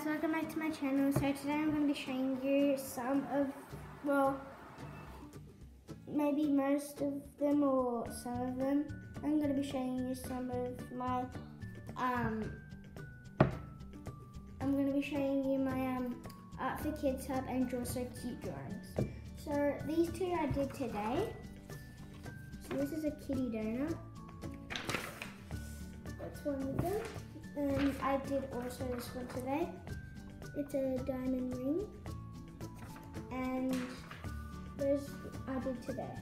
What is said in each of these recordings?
guys, welcome back to my channel. So today I'm going to be showing you some of, well, maybe most of them or some of them. I'm going to be showing you some of my, um, I'm going to be showing you my um, Art for Kids Hub and Draw So Cute drawings. So these two I did today. So this is a kitty donut. That's one of them. And I did also this one today. It's a diamond ring. And there's I did today.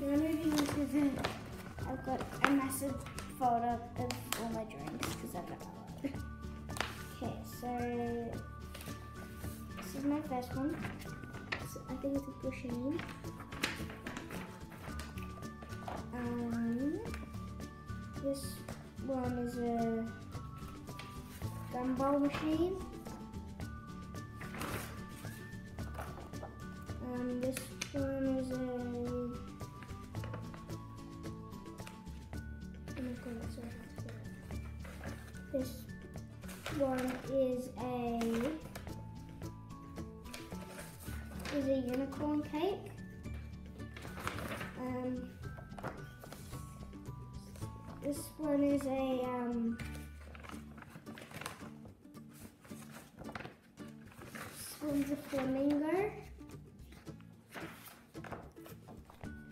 Now moving on to the I've got a massive folder of all my drawings because I've got a lot. Okay, so this is my first one. So I think it's a bushing. Um, this one is a gumball machine. Um, this one is a. This one is a is a unicorn cake. Um, this one is a um, one's a flamingo.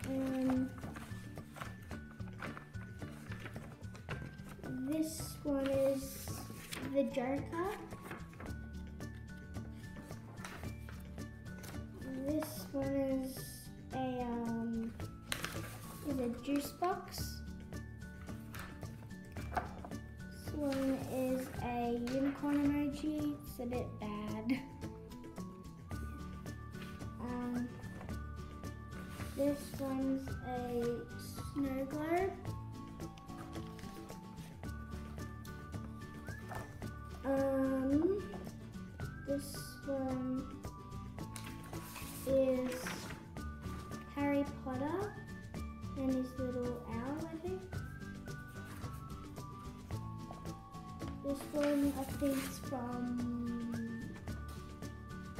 Um, this one is the Joker. This one is a um, is a juice box. This one is a unicorn emoji. It's a bit bad. This one's a snow globe. Um, this one is Harry Potter and his little owl, I think. This one I think is from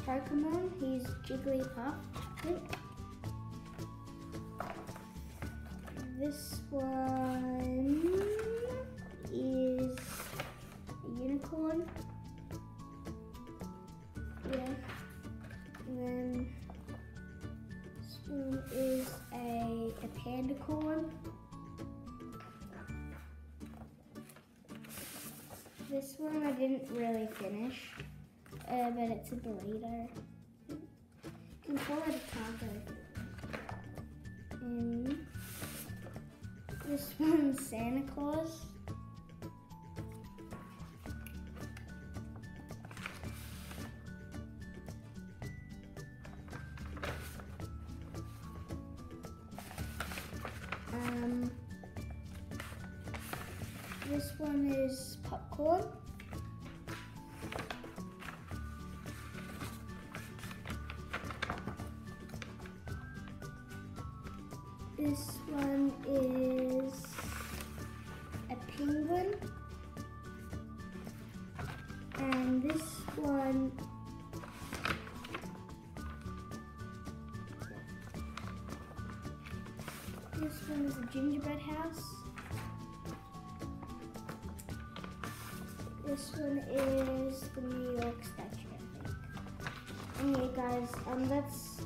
Pokemon. He's Jigglypuff, I think. This one is a unicorn. Yeah. And then this one is a, a panda corn. This one I didn't really finish, uh, but it's a burrito. You can call it a taco. And this one's Santa Claus. Um, this one is popcorn. This one is a penguin. And this one This one is a gingerbread house. This one is the New York statue, I think. And guys, um, that's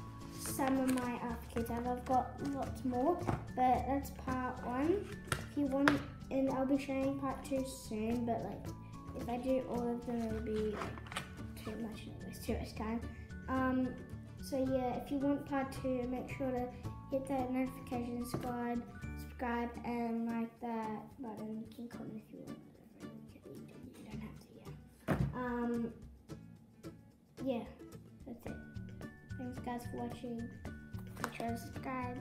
some of my art kits. I've got lots more, but that's part one. If you want, and I'll be showing part two soon. But like, if I do all of them, it'll be like, too much. Anyways, too much time. Um, so yeah, if you want part two, make sure to hit that notification squad, subscribe, and like that button. You can comment if you want. You don't have to, yeah. Um, yeah, guys for watching. To subscribe.